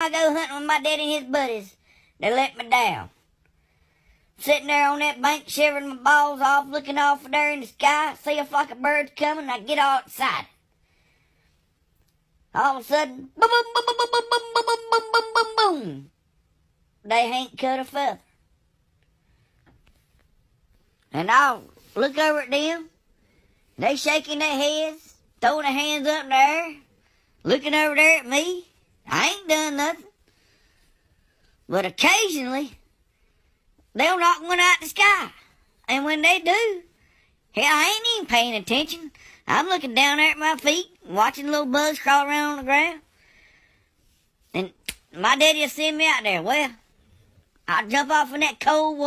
I go hunting with my daddy and his buddies, they let me down. Sitting there on that bank, shivering my balls off, looking off there in the sky, see a flock of birds coming, I get all excited. All of a sudden, boom, boom, boom, boom, boom, boom, boom, boom, boom, boom, boom, boom. They ain't cut a feather. And I'll look over at them. They shaking their heads, throwing their hands up there, looking over there at me. I ain't done nothing. But occasionally, they'll knock one out the sky. And when they do, hell, I ain't even paying attention. I'm looking down there at my feet, watching little bugs crawl around on the ground. And my daddy will send me out there. Well, I'll jump off in that cold water.